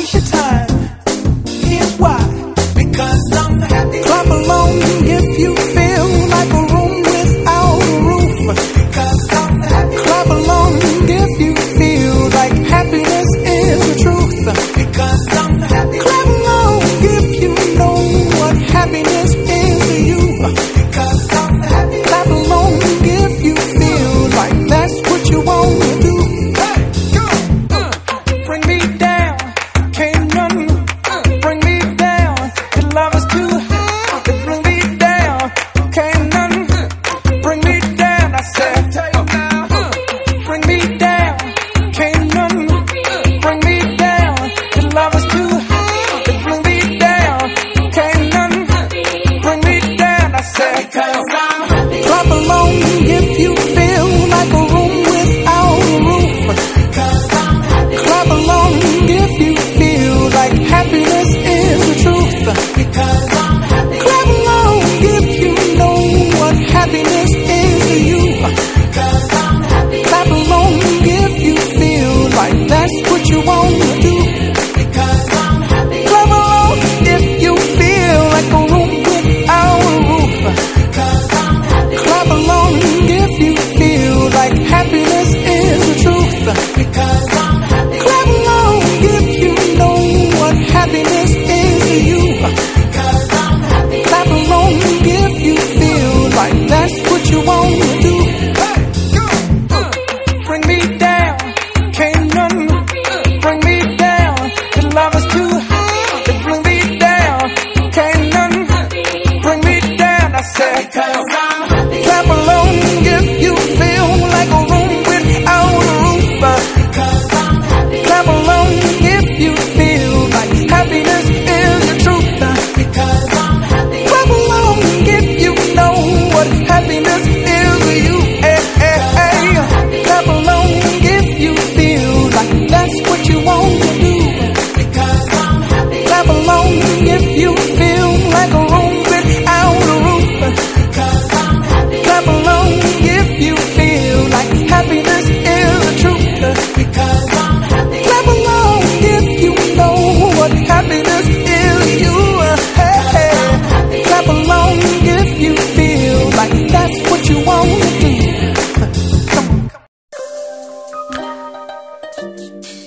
waste your time. what you want to do. Because I'm happy. Clap along if you feel like a room without a roof. Because I'm happy. Clap along if you feel like happiness is the truth. Because I'm happy. Clap along if you know what happiness is you. Hey. Clap along if you feel like that's what you want to do. Thank you.